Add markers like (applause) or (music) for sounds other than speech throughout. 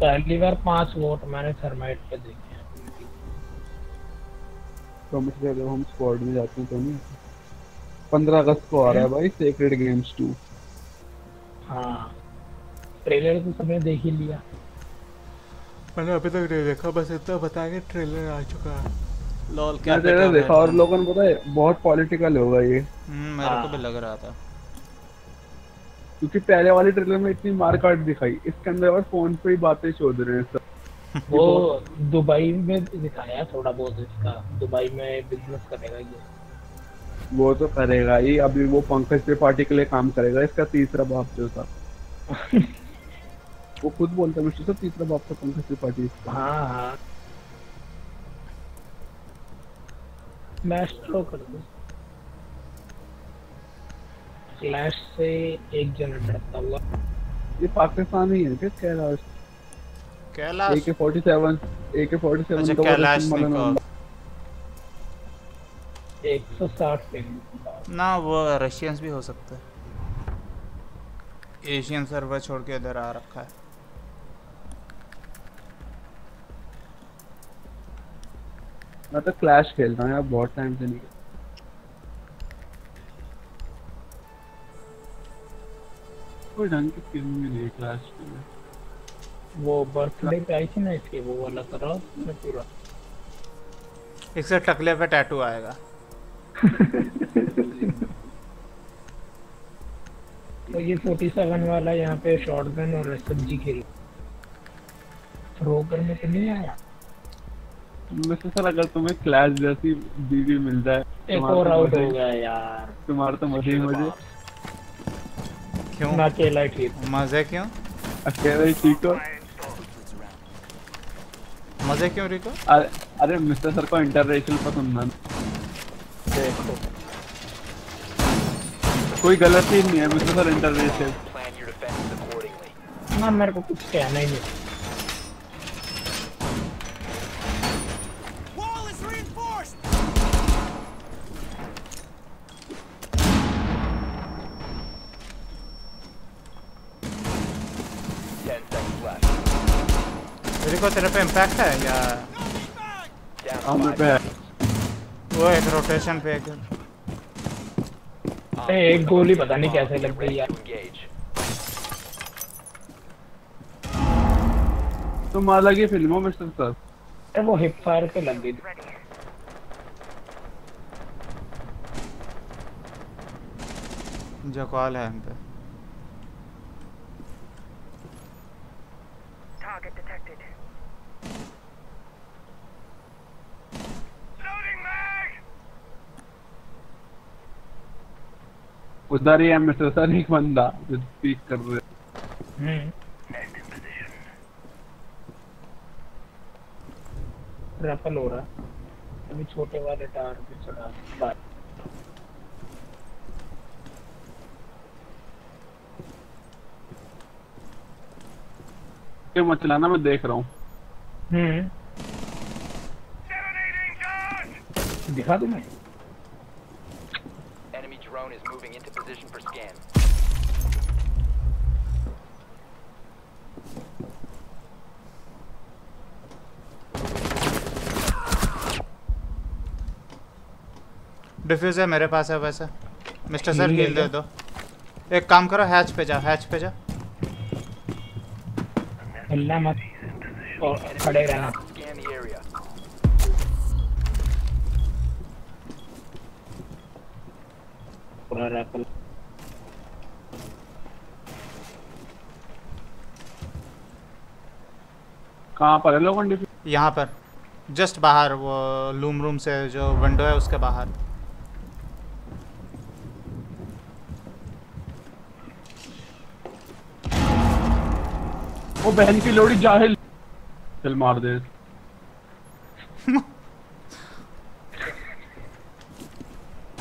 पहली बार पाँच वोट मैंने थर्माइट पे देखे प्रॉमिस कर दो हम स्क्वाड में जाते हैं तो नहीं पंद्रह अगस्त को आ रहा है भाई सेक्रेड गेम्स टू हाँ। ट्रेलर तो सबने देख ही लिया। मैंने अभी तक नहीं देखा बस इतना बता के ट्रेलर आ चुका है। लॉल क्या ट्रेलर देखा और लोगों ने पता है बहुत पॉलिटिकल होगा ये। हम्म मेरे को भी लग रहा था। क्योंकि पहले वाले ट्रेलर में इतनी मार काट दिखाई। इसके अंदर और फ़ोन पे ही बातें शोध रहे हैं सब। (laughs) वो दुबई में दिखाया थोड़ा बहुत इसका। दुबई में बिज़नेस करेगा ये। वो तो करेगा ही। अभी वो पंकज त्रिपाठी के लिए काम करेगा। इसका तीसरा बाप जो था। (laughs) वो खुद बोलता है मिस्टर सर तीसरा बाप था पंकज त्रिपाठी हाँ हाँ। मैस्ट्रो कर दो। क्लैश से एक जन डरता हुआ ये पाकिस्तान ही है क्या कैलाश। कैलाश AK 47 AK 47 अच्छा का वो कैलाश रस्म वाला नाम एक सौ साठ पे ना वो रशियंस भी हो सकते हैं। एशियन सर्वर छोड़ के इधर आ रखा है। मैं तो क्लैश खेल रहा हूँ यार बहुत टाइम से नहीं कोई ढंग की स्किन भी नहीं क्लैश में। वो बर्थडे पे आई थी ना इसके वो वाला करो मैं पूरा। इससे टकले पे टैटू आएगा। (laughs) तो ये 47 वाला यहाँ पे शॉटगन और सब्ज़ी खेल। थ्रो करने पे नहीं आया? वैसे सर अगर तुम्हें क्लैश जैसी बीवी मिल जाए एक और तो आउट हो गया यार। तुम्हारा तो मज़े ही मज़े। क्यों? मैं अकेला ही ठीक मज़े क्यों? अकेला ही ठीक हो। मज़े क्यों रिको? अरे अरे मिस्टर सर को इंटरनेशनल पसंद ना देखो। कोई गलती ही नहीं है मिस्टर सर इंटरनेशनल. ना मेरे को कुछ कहना ही नहीं Wall is reinforced! Ten seconds रिको तेरे पे इम्पैक्ट है या five. है वो एक रोटेशन पे एक ए, एक गोली पता नहीं कैसे लग गई यार. तुम अलग ही फ़िल्म मिस्टर सर अरे वो हिप फायर पे लग गई जो कॉल है हम पे उधर ही है मिस्टर सर एक बंदा जो स्पीक कर रहे हम्म। रैपल हो रहा। है अभी छोटे वाले टायर पे चढ़ा। बाय के मत चलाना मैं देख रहा हूँ। हम्म। दिखा दूँ मैं? Drone is moving into position for scan. Defuse है मेरे पास है वैसे। मिस्टर सर Heal हील दे दो। एक काम करो हैच पे जा हैच पे जा हिलना मत। और खड़े रहना Scan the area. पूरा कहाँ पर है लोगों ने यहाँ पर। जस्ट बाहर वो लूम रूम से जो विंडो है उसके बाहर। वो बहन की लोड़ी जाहिल। चल मार दे।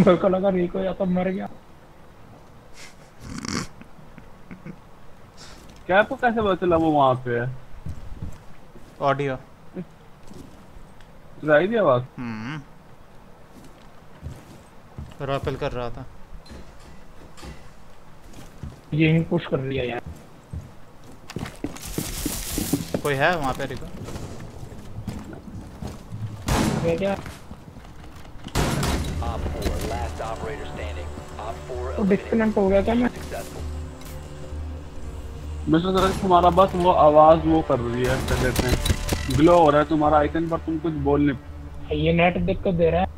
मेरे को लगा रिको या तो मर गया। क्या तो कैसे पता चला वो वहाँ पे है? ऑडियो सुनाई दी आवाज़। हम्म। रैपल कर रहा था। यही पुश कर लिया यार। कोई है वहाँ पे रिको क्या? Op 4, last operator standing. Op 4 तो डिस्कनेक्ट हो गया क्या मैं। मिस्टर सर तुम्हारा बस वो आवाज़ वो कर रही है क्या कहते हैं ग्लो हो रहा है तुम्हारा आइकन पर तुम कुछ बोल नहीं ये नेट दिक्कत दे रहा है।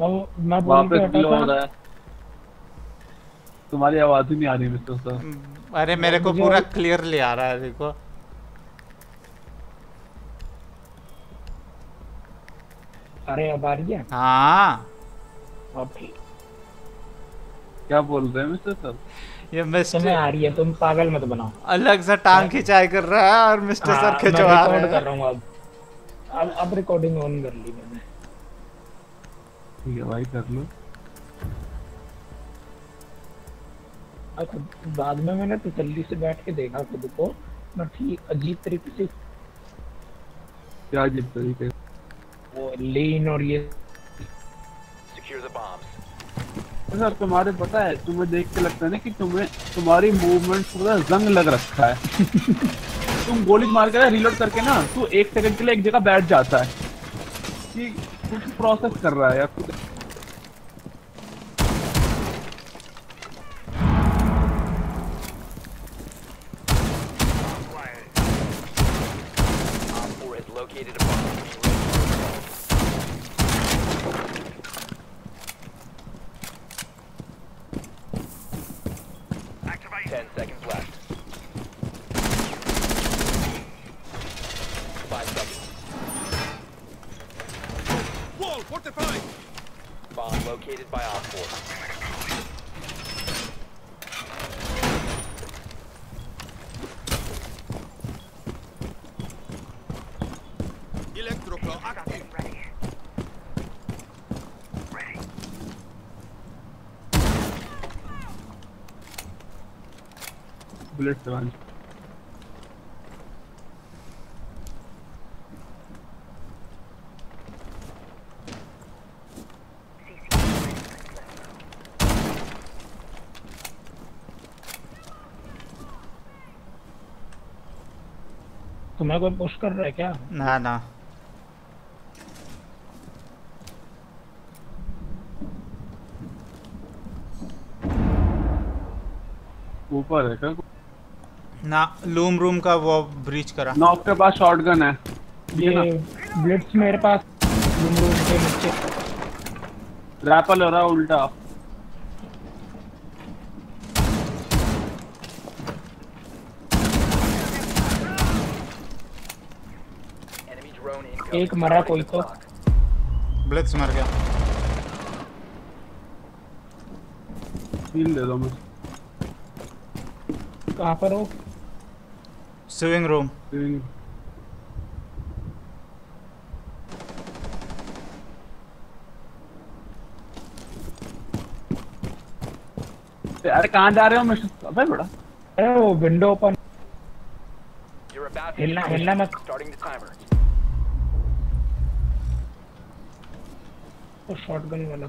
मैं मैं बोल के वापस ग्लो हो रहा है। तुम्हारी आवाज़ ही नहीं आ रही मिस्टर सर अरे मेरे को पूरा क्लियरली आ रहा है रिको अरे अब आ रही है। हाँ। अब क्या बोल रहे हैं मिस्टर सर? ये मिस्टर आ रही है तुम पागल मत बनाओ। अलग से टांग खिंचाई कर रहा है और मिस्टर हाँ, सर मैं खिंचवा रिकॉर्ड रहे कर रहा हूँ अब। अब अब रिकॉर्डिंग ऑन कर ली मैंने। ठीक है भाई कर लो। और बाद में मैंने तसल्ली से बैठ के देखा खुद को। मैं ठीक अजीब तरीके से क्या अजीब तरीके? वो लीन और ये Secure the bombs. तो सर तुम्हारे पता है तुम्हें देख के लगता है ना कि तुम्हें तुम्हारी मूवमेंट पूरा जंग लग रखा है (laughs) तुम गोली मार कर रिलोड करके ना तू एक सेकंड के लिए एक जगह बैठ जाता है कि कुछ प्रोसेस कर रहा है या कुछ Op 4 has located a bomb. Be ready for assault. Ten seconds left. Five seconds. Wall fortified! Bomb located by Op 4. Electroclaw active. Bullet से वांच तुम्हें कोई पुश कर रहा है क्या? ना ना। ऊपर है क्या? ना लूम रूम का वो ब्रीच करा। नॉक के पास शॉटगन है। ना। ये ब्लिट्स मेरे पास। रूम रूम के नीचे। रैपल हो रहा उल्टा. एक मरा कोई तो। ब्लिट्स मर गया। फील दे दो मुझे। कहाँ पर हो? स्विंग रूम अरे कहाँ जा रहे हो? मिस्टर अबे बड़ा। अरे वो विंडो ओपन हिलना हिलना मत। तो शॉटगन वाला।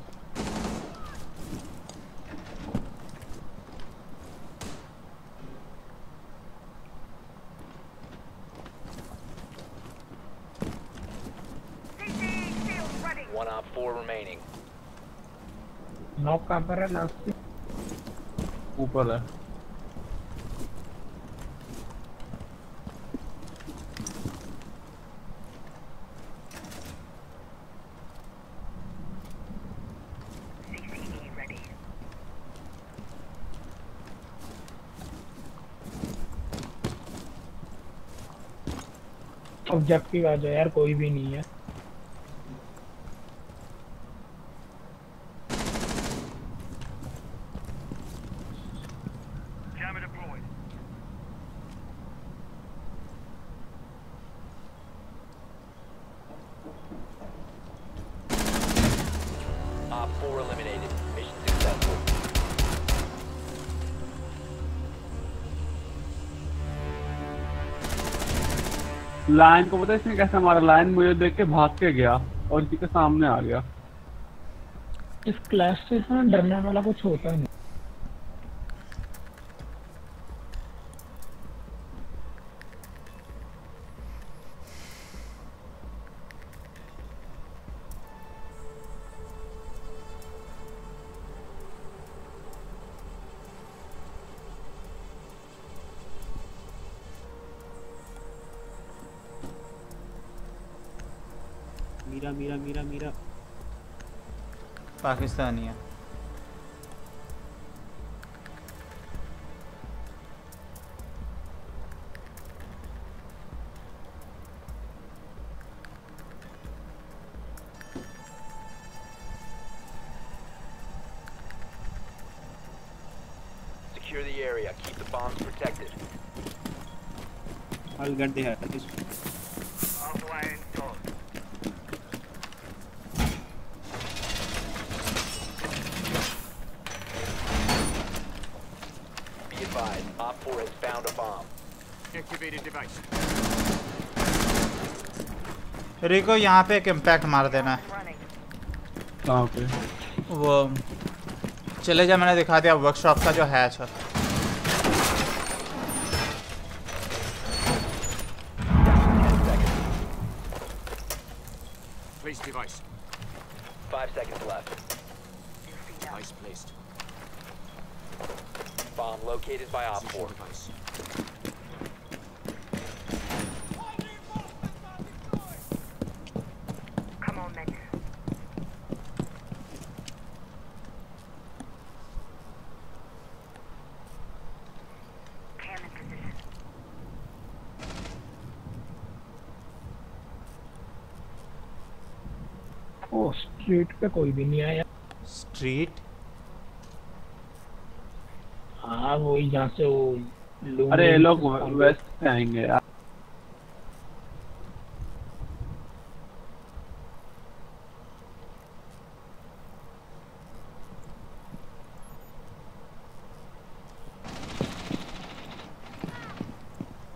4 remaining. नॉक कहाँ पर है लास्ट ऊपर है ऑब्जेक्टिव आ जाओ यार कोई भी नहीं है। लाइन को पता है इसने कैसे मारा लाइन मुझे देख के भाग के गया और इसी के सामने आ गया। इस क्लास से इतना डरने वाला कुछ होता नहीं। मीरा मीरा मीरा मीरा पाकिस्तानी है Secure the area. Keep the bombs protected. I'll get the head. Advised, Op 4 has found a bomb. Activated device. रिको यहाँ पे एक इम्पैक्ट मार देना है कहाँ पे वो चले जा मैंने दिखा दिया वर्कशॉप का जो हैच है Place device. Five seconds left. Device placed. Bomb located by Op 4. Device. Come on, men. Cam in position. O street पे कोई भी नहीं आया स्ट्रीट हाँ वही जहाँ से वो अरे ये लोग वेस्ट से आएँगे यार।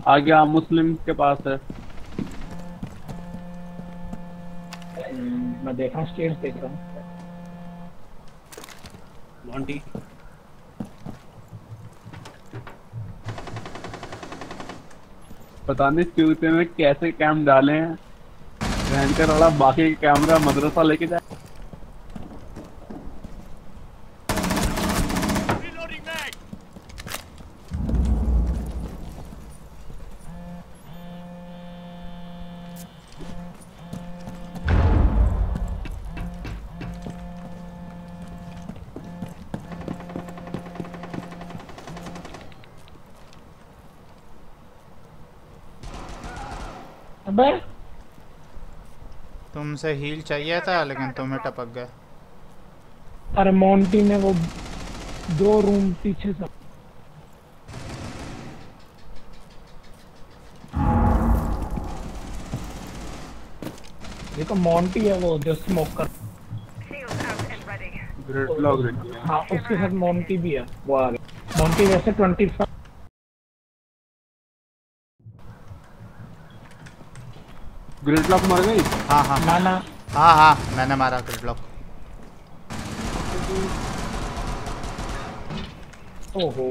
आ गया मुस्लिम के पास है। हम्म, मैं देख रहा हूँ स्टेज देख। रहा हूँ पता नहीं चूते में कैसे कैम डाले हैं। वाला बाकी कैमरा मदरसा लेके जाए अबे तुमसे हील चाहिए था लेकिन तुम्हें टपक गए। अरे मोंटी ने वो दो रूम पीछे से देखो मोंटी है वो जो स्मोक कर. ग्रेट लॉग रेडी है हाँ उसके साथ मोंटी भी है वो आ गया मोंटी वैसे ट्वेंटी ग्रेट लॉक मर गई? हाँ हाँ। ना ना। हाँ हाँ मैंने मारा ग्रिडलॉक ओहो।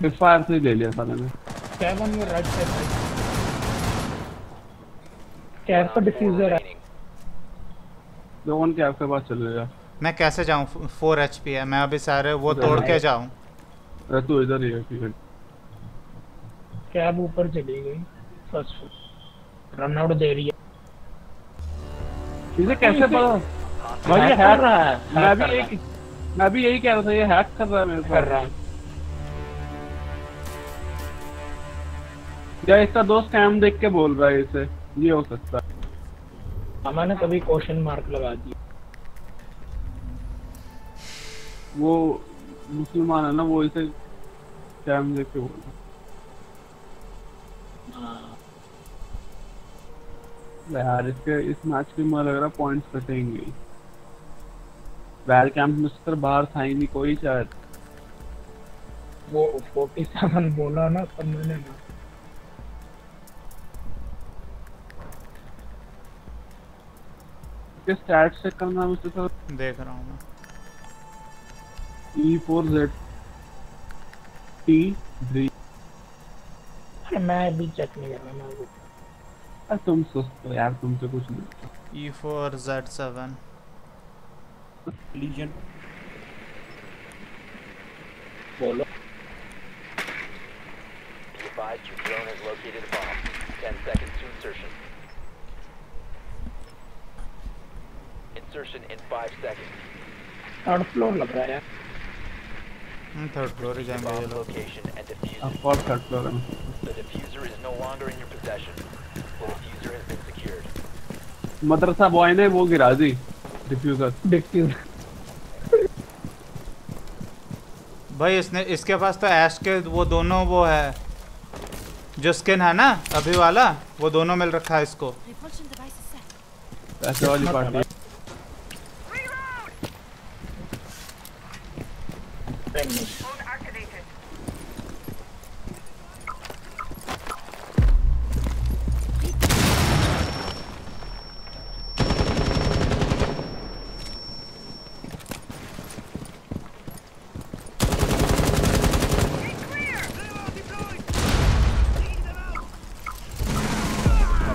फिर फायर से ले लिया साले ने सेवन में राइट साइड राइट कैप का डिफ्यूजर है। Remaining. जोन के आपके पास चले जा मैं कैसे जाऊँ? फोर एच है। मैं अभी सारे वो तोड़ के जाऊँ। अरे तू इधर ही है है कैब ऊपर चली गई। फ़र्स्ट रन आउट दे रही है इसे कैसे पता? भाई ये हैक कर रहा है मैं भी एक मैं भी यही कह रहा था ये हैक कर रहा है मेरे कर रहा है। या इसका दोस्त कैम देख के बोल रहा है इसे। ये हो सकता है। हाँ, मैंने कभी क्वेश्चन मार्क लगा दिया वो मुसलमान है ना वो इसे कैम देख के बोल रहा है। हाँ, यार इसके इस मैच के मुझे लग रहा पॉइंट्स कटेंगे। बैल कैंप मिस्टर बाहर था ही नहीं कोई शायद। वो फोर्टी सेवन बोला ना तब मैंने ना। इसके स्टैट्स चेक करना मिस्टर सर देख रहा हूँ मैं। E four Z T three अरे मैं अभी चेक नहीं कर रहा मैं तुम सुस्त हो यार तुमसे कुछ नहीं E four Z seven legion बोलो Be advised your drone has located a bomb. 10 seconds to insertion. Insertion in five seconds. Third floor लग रहा है यार हम थर्ड फ्लोर ही जाएंगे ये Bomb लोग location and defuse अब it. फॉर थर्ड फ्लोर में The diffuser is no longer in your possession. मदरसा बॉय ने वो गिरा दी डिफ्यूजर डिफ्यूजर भाई इसने इसके पास तो ऐश के वो दोनों वो है जो स्किन है ना अभी वाला वो दोनों मिल रखा है इसको. पैसे वाली पार्टी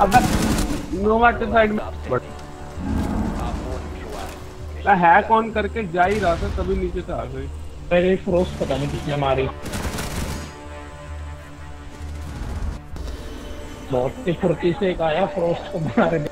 अब नोवा के साइड में बट Op 4 neutralized. मैं हैक ऑन करके जा ही रहा था तभी नीचे से आ गई मेरे फ्रोस्ट पता नहीं किसने मारी बहुत ही फुर्ती से एक आया फ्रोस्ट को मारने